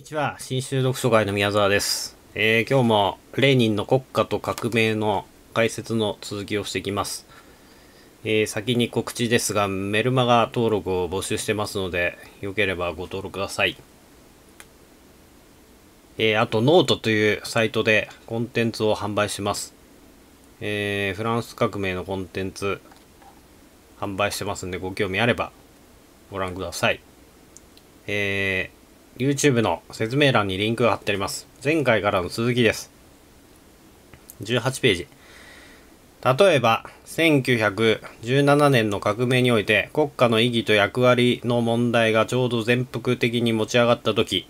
にちは。信州読書会の宮沢です。えー今日もレーニンの国家と革命の解説の続きをしていきます。えー先に告知ですが、メルマガ登録を募集してますので、よければご登録ください。えーあと、ノートというサイトでコンテンツを販売します。えフランス革命のコンテンツ販売してますんで、ご興味あればご覧ください。えー YouTube の説明欄にリンクが貼ってあります。前回からの続きです。18ページ。例えば、1917年の革命において国家の意義と役割の問題がちょうど全幅的に持ち上がった時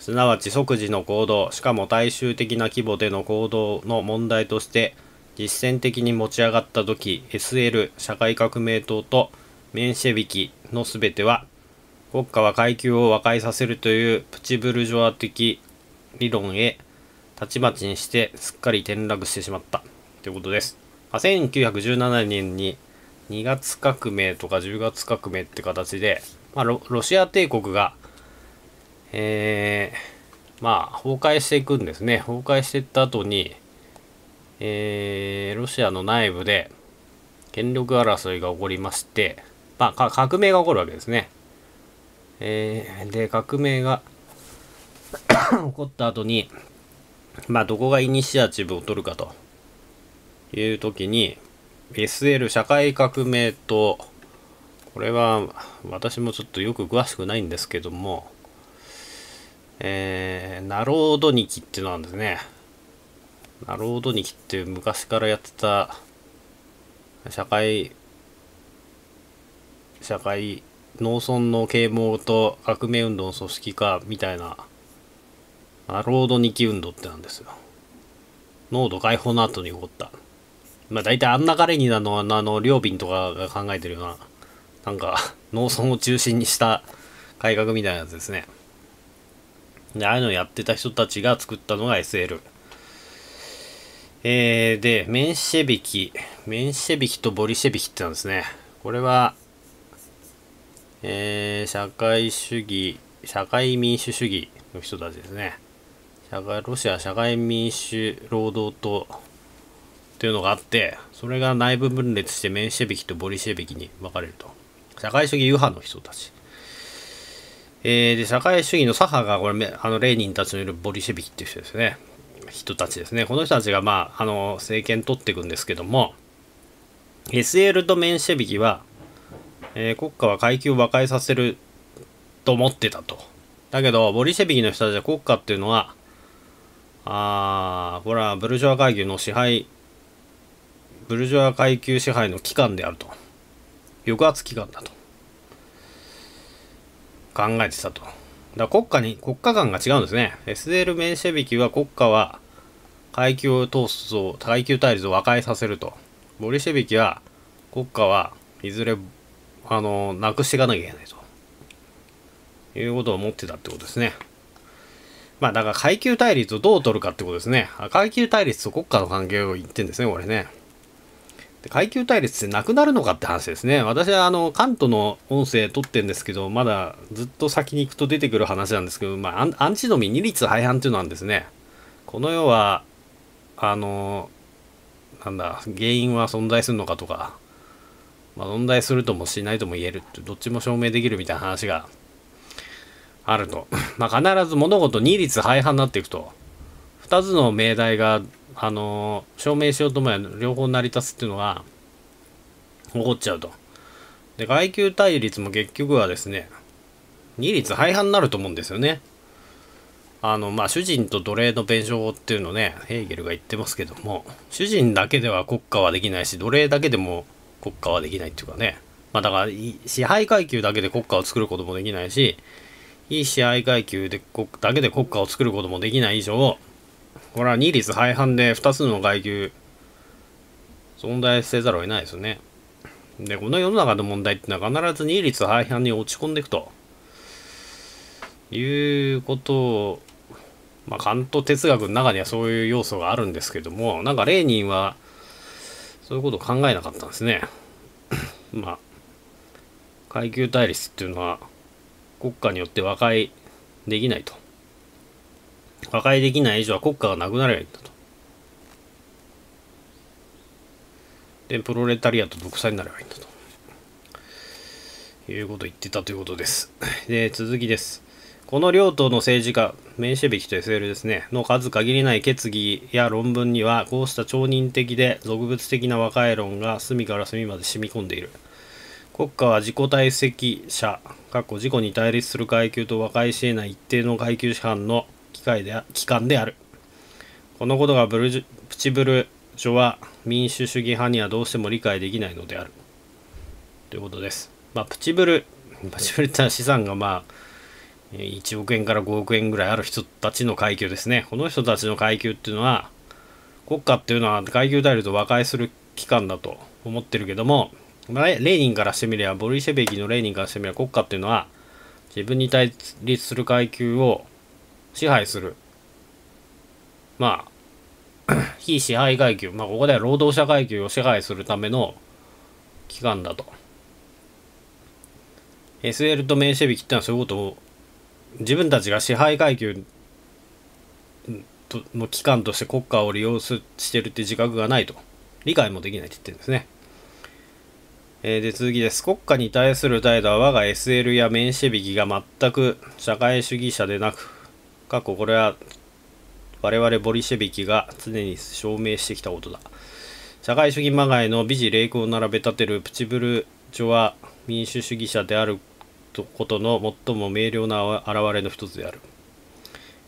すなわち即時の行動、しかも大衆的な規模での行動の問題として実践的に持ち上がった時 SL 社会革命党とメンシェビキのすべては国家は階級を和解させるというプチブルジョア的理論へたちまちにしてすっかり転落してしまったということです。1917年に2月革命とか10月革命って形で、まあ、ロロシア帝国が、えーまあ崩壊していくんですね。崩壊していった後に、えーロシアの内部で権力争いが起こりまして、まあ、革命が起こるわけですね。えーで革命が 起こった後にまあどこがイニシアチブを取るかという時に SL 社会革命党。これは私もちょっとよく詳しくないんですけどもえー、ナロードニキっていうのなんですね。ナロードニキっていう昔からやってた社会社会農村の啓蒙と革命運動の組織化みたいなナロード2期運動ってなんですよ。濃度解放の後に起こった。まあ大体あんなカレニナのあのあの両便とかが考えてるようななんか 農村を中心にした改革みたいなやつですね。でああいうのをやってた人たちが作ったのが SL えー、でメンシェビキ。メンシェビキとボリシェビキってなんですね。これはえー社会主義、社会民主主義の人たちですね。社会ロシア社会民主労働党というのがあって、それが内部分裂してメンシェビキとボリシェビキに分かれると。社会主義右派の人たち。えーで、社会主義の左派が、これ、あの、レーニンたちのいるボリシェビキっていう人ですね。人たちですね。この人たちが、まあ、あの、政権取っていくんですけども、SL とメンシェビキは、えー国家は階級を和解させると思ってたと。だけど、ボリシェビキの人たちは国家っていうのは、あー、これはブルジョア階級の支配、ブルジョア階級支配の機関であると。抑圧機関だと。考えてたと。だから国家に、国家観が違うんですね。SL メンシェビキは国家は階級を通すと、階級対立を和解させると。ボリシェビキは国家はいずれあの、なくしていかなきゃいけないと。いうことを思ってたってことですね。まあ、だから階級対立をどう取るかってことですね。階級対立と国家の関係を言ってんですね、これね。階級対立ってなくなるのかって話ですね。私はあの、カントの音声取ってんですけど、まだずっと先に行くと出てくる話なんですけど、まあ、アンチノミ二律背反っていうのなんですね。この世は、あの、なんだ、原因は存在するのかとか、まあ、問題するともしないとも言えるってどっちも証明できるみたいな話があると。まあ必ず物事二律背反になっていくと。2つの命題があの証明しようと思えば両方成り立つっていうのが起こっちゃうと。で階級対立も結局はですね二律背反になると思うんですよね。あのまあ主人と奴隷の弁償っていうのねヘーゲルが言ってますけども主人だけでは国家はできないし奴隷だけでも国家はできないっていうかね。まあだから、支配階級だけで国家を作ることもできないし、いい支配階級で国だけで国家を作ることもできない以上、これは二律背反で2つの階級、存在せざるを得ないですよね。で、この世の中の問題っていうのは必ず二律背反に落ち込んでいくと。いうことを、まあ、カント哲学の中にはそういう要素があるんですけども、なんかレーニンは、そういうこと考えなかったんですね。まあ、階級対立っていうのは国家によって和解できないと和解できない以上は国家がなくなればいいんだと。で、プロレタリアと独裁になればいいんだと。いうことを言ってたということです。で、続きです。この両党の政治家、メンシェビキと SL ですね、の数限りない決議や論文には、こうした超人的で俗物的な和解論が隅から隅まで染み込んでいる。国家は自己堆積者、過去自己に対立する階級と和解し得ない一定の階級師範の機械で機関である。このことがブルジプチブルジョは民主主義派にはどうしても理解できないのである。ということです。まあ、プチブル、プチブルってのは資産がまあ、1億円から5億円ぐらいある人たちの階級ですね。この人たちの階級っていうのは、国家っていうのは階級対立と和解する機関だと思ってるけども、レーニンからしてみれば、ボリシェベキのレーニンからしてみれば国家っていうのは、自分に対立する階級を支配する。まあ、非支配階級、まあ、ここでは労働者階級を支配するための機関だと。SL とメンシェビキってのはそういうことを自分たちが支配階級の機関として国家を利用してるって自覚がないと理解もできないって言ってるんですね。えー、で続きです。国家に対する態度は我が SL やメンシェビキが全く社会主義者でなく、過去これは我々ボリシェビキが常に証明してきたことだ。社会主義まがいの美辞霊句を並べ立てるプチブルジョは民主主義者であることの最も明瞭な現れの一つである。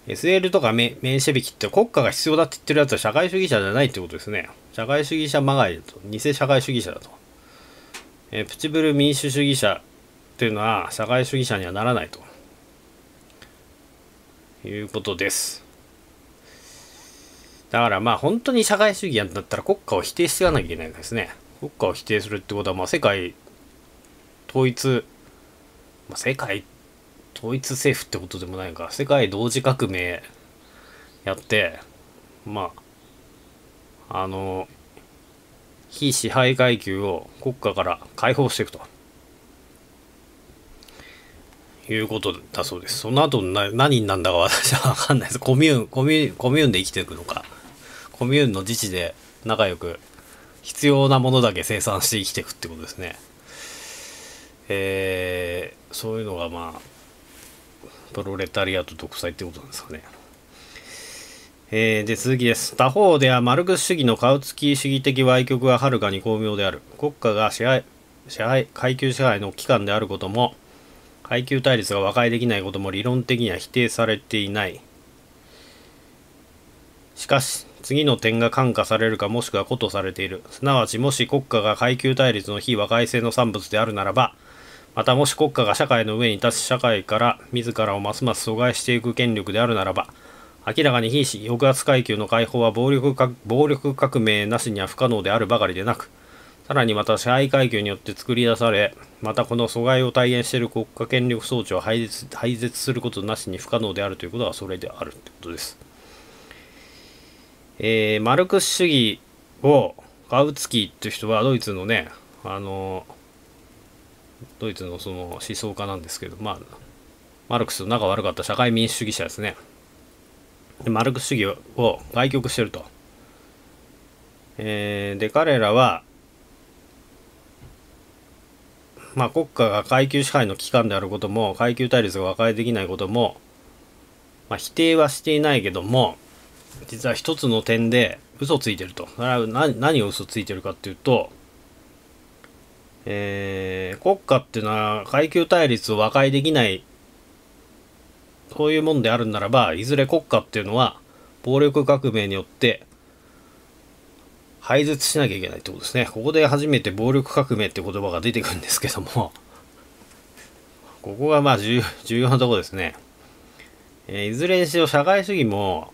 SL とかメンシェビキって国家が必要だって言ってるやつは社会主義者じゃないってことですね。社会主義者まがいだと。偽社会主義者だと。えプチブル民主主義者っていうのは社会主義者にはならないと。いうことです。だからまあ本当に社会主義やんだったら国家を否定していかなきゃいけないんですね。国家を否定するってことはまあ世界統一まあ、世界統一政府ってことでもないか世界同時革命やってまああの非支配階級を国家から解放していくということだそうです。その後な何になんだか私は分かんないです。コミューン、コミューン、コミューンで生きていくのか、コミューンの自治で仲良く必要なものだけ生産して生きていくってことですね。えー、そういうのがまあプロレタリアと独裁ってことなんですかね。えー、で続きです。他方ではマルクス主義のカウツキー主義的歪曲ははるかに巧妙である。国家が支配支配階級支配の機関であることも階級対立が和解できないことも理論的には否定されていない。しかし次の点が感化されるかもしくはことされている。すなわちもし国家が階級対立の非和解性の産物であるならばまたもし国家が社会の上に立つ社会から自らをますます阻害していく権力であるならば明らかに非抑圧階級の解放は暴力暴力革命なしには不可能であるばかりでなくさらにまた支配階級によって作り出されまたこの阻害を体現している国家権力装置を廃絶廃絶することなしに不可能であるということはそれであるということです。えー、マルクス主義をガウツキーっていう人はドイツのねあのードイツのその思想家なんですけど、まあ、マルクスと仲悪かった社会民主主義者ですね。でマルクス主義を外局してると。えー、で、彼らは、まあ、国家が階級支配の機関であることも、階級対立が和解できないことも、まあ、否定はしていないけども、実は一つの点で嘘ついてると。何何を嘘ついてるかっていうと、えー、国家っていうのは階級対立を和解できないそういうもんであるならばいずれ国家っていうのは暴力革命によって廃絶しなきゃいけないってことですね。ここで初めて暴力革命って言葉が出てくるんですけども ここがまあ重要なところですね、えー、いずれにしろ社会主義も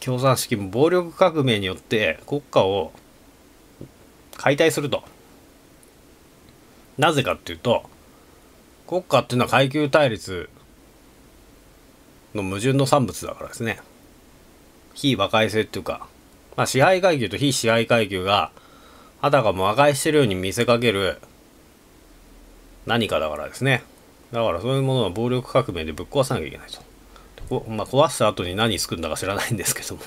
共産主義も暴力革命によって国家を解体すると。なぜかっていうと国家っていうのは階級対立の矛盾の産物だからですね。非和解性っていうか、まあ、支配階級と非支配階級があたかも和解してるように見せかける何かだからですね。だからそういうものは暴力革命でぶっ壊さなきゃいけないと。こまあ、壊した後に何作るんだか知らないんですけども。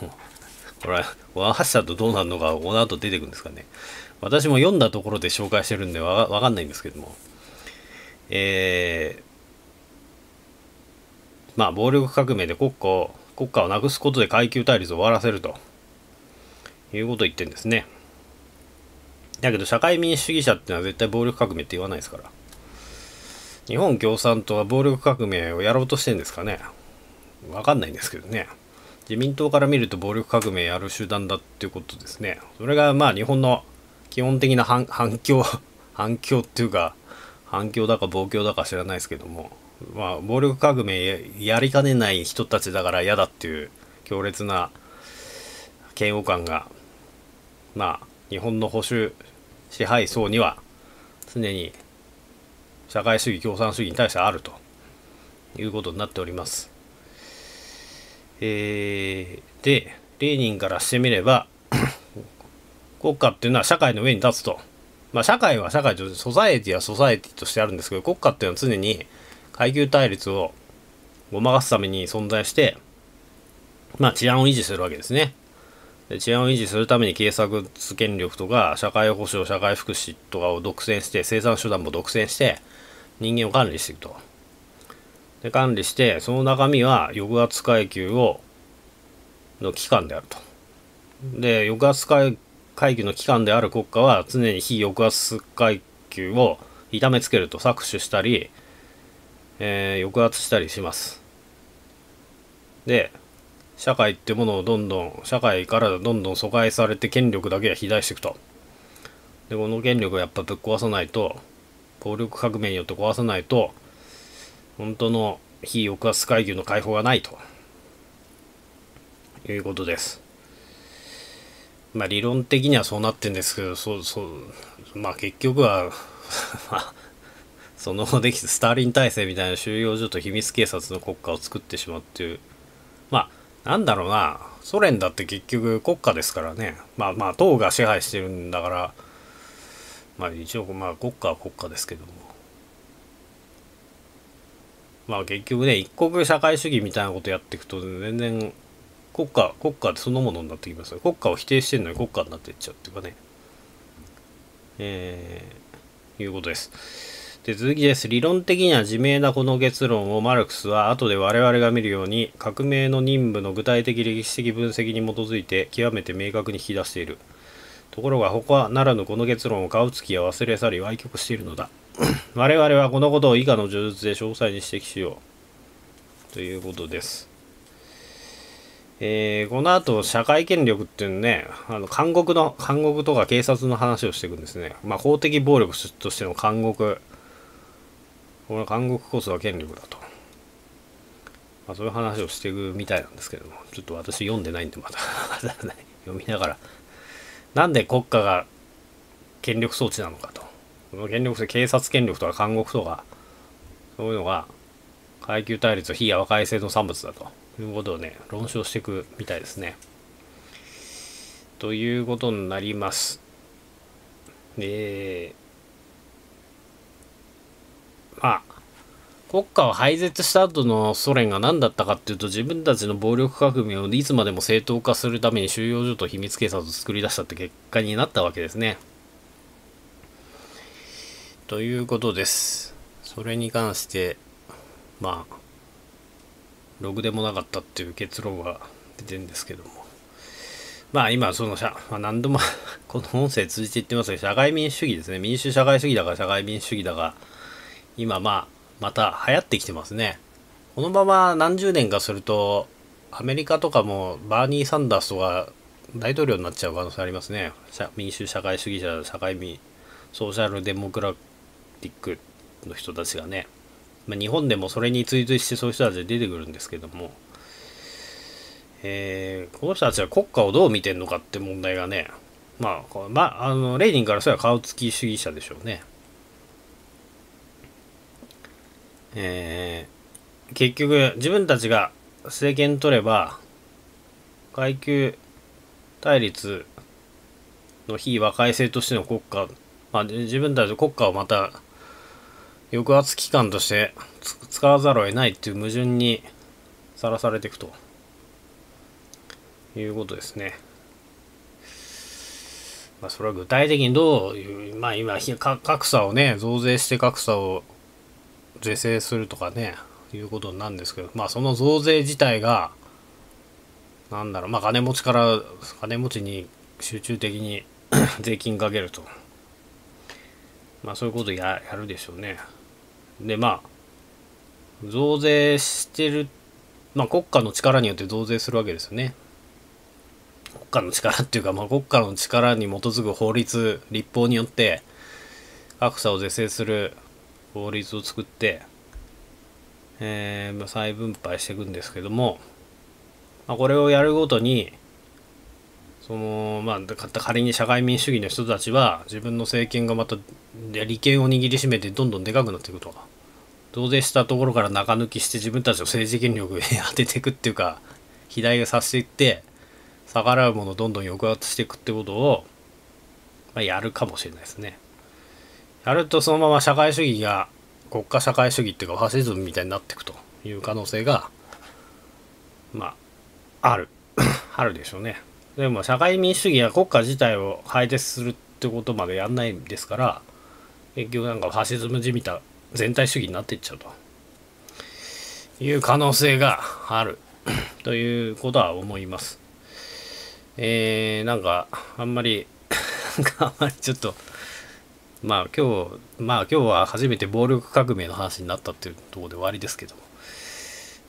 これ壊した後どうなるのかこの後出てくるんですかね。私も読んだところで紹介してるんでわわかんないんですけども。えー、まあ暴力革命で国家を国家をなくすことで階級対立を終わらせると。いうことを言ってるんですね。だけど社会民主主義者ってのは絶対暴力革命って言わないですから。日本共産党は暴力革命をやろうとしてるんですかね。わかんないんですけどね。自民党から見ると暴力革命やる集団だっていうことですね。それがまあ日本の基本的な反響 反響っていうか反響だか暴挙だか知らないですけどもまあ暴力革命やりかねない人たちだから嫌だっていう強烈な嫌悪感がまあ日本の保守支配層には常に社会主義共産主義に対してあるということになっております。えー、でレーニンからしてみれば国家っていうのは社会の上に立つと。まあ社会は社会としてソサエティはソサエティとしてあるんですけど国家っていうのは常に階級対立をごまかすために存在してまあ治安を維持するわけですね。で治安を維持するために警察権力とか社会保障社会福祉とかを独占して生産手段も独占して人間を管理していくと。で管理してその中身は抑圧階級をの機関であると。で抑圧階階級の機関である国家は常に非抑圧階級を痛めつけると搾取したり、えー、抑圧したりします。で社会ってものをどんどん社会からどんどん疎外されて権力だけが肥大していくとでこの権力をやっぱぶっ壊さないと暴力革命によって壊さないと本当の非抑圧階級の解放がないということですまあ理論的にはそうなってんですけどそうそうまあ結局は その後できたスターリン体制みたいな収容所と秘密警察の国家を作ってしまうっていうまあなんだろうな、ソ連だって結局国家ですからね。まあまあ、党が支配してるんだから、まあ一応、まあ国家は国家ですけども。まあ結局ね、一国社会主義みたいなことやっていくと、全然国家、国家そのものになってきます国家を否定してるのに国家になっていっちゃうっていうかね。えー、いうことです。で続きです。理論的には自明なこの結論をマルクスは後で我々が見るように革命の任務の具体的歴史的分析に基づいて極めて明確に引き出している。ところが他ならぬこの結論を買うつきや忘れ去り歪曲しているのだ。我々はこのことを以下の叙述で詳細に指摘しよう。ということです。えー、この後、社会権力っていうのね、あの監獄の、監獄とか警察の話をしていくんですね。まあ、法的暴力としての監獄。この監獄こそは権力だと。まあ、そういう話をしていくみたいなんですけども、ちょっと私読んでないんでまた読みながら、なんで国家が権力装置なのかと。この権力性、警察権力とか監獄とか、そういうのが階級対立非和解性の産物だということをね、論証していくみたいですね。ということになります。えーまあ、国家を廃絶した後のソ連が何だったかっていうと自分たちの暴力革命をいつまでも正当化するために収容所と秘密警察を作り出したって結果になったわけですね。ということです。それに関して、まあ、ログでもなかったっていう結論が出てるんですけども。まあ今その社、まあ、何度も この音声通じて言ってますけど、社会民主主義ですね。民主社会主義だか社会民主主義だか、今まあ、また流行ってきてますね。このまま何十年かすると、アメリカとかもバーニー・サンダースとか大統領になっちゃう可能性ありますね。民主社会主義者、社会民、ソーシャルデモクラティックの人たちがね、まあ、日本でもそれに追随してそういう人たち出てくるんですけども、えー、この人たちは国家をどう見てんのかって問題がね、まあ、まあ、あの、レーニンからすれば顔つき主義者でしょうね。えー、結局自分たちが政権取れば階級対立の非和解性としての国家、まあ、自分たちの国家をまた抑圧機関として使わざるを得ないっていう矛盾にさらされていくということですね。まあ、それは具体的にどういう、まあ今、格差をね、増税して格差を是正するとかね、いうことなんですけど、まあその増税自体が、なんだろう、まあ金持ちから、金持ちに集中的に 税金かけると。まあそういうことややるでしょうね。で、まあ、増税してる、まあ国家の力によって増税するわけですよね。国家の力っていうか、まあ、国家の力に基づく法律立法によって格差を是正する法律を作って、えーまあ、再分配していくんですけども、まあ、これをやるごとにそのまあ仮に社会民主主義の人たちは自分の政権がまた利権を握りしめてどんどんでかくなっていくと増税したところから中抜きして自分たちの政治権力を 当てていくっていうか肥大させていって逆らうものをどんどん抑圧していくってことを、まあ、やるかもしれないですね。やるとそのまま社会主義が国家社会主義っていうかファシズムみたいになっていくという可能性がまあある あるでしょうね。でも社会民主主義は国家自体を廃絶するってことまでやんないですから結局なんかファシズムじみた全体主義になっていっちゃうという可能性がある ということは思います。えー、なんか、あんまり あんまりちょっと、まあ今日、まあ今日は初めて暴力革命の話になったっていうところで終わりですけども。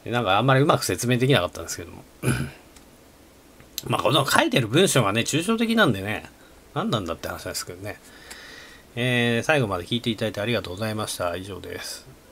なんかあんまりうまく説明できなかったんですけども。まあこの書いてる文章がね、抽象的なんでね、何なんだって話なんですけどね。えー、最後まで聞いていただいてありがとうございました。以上です。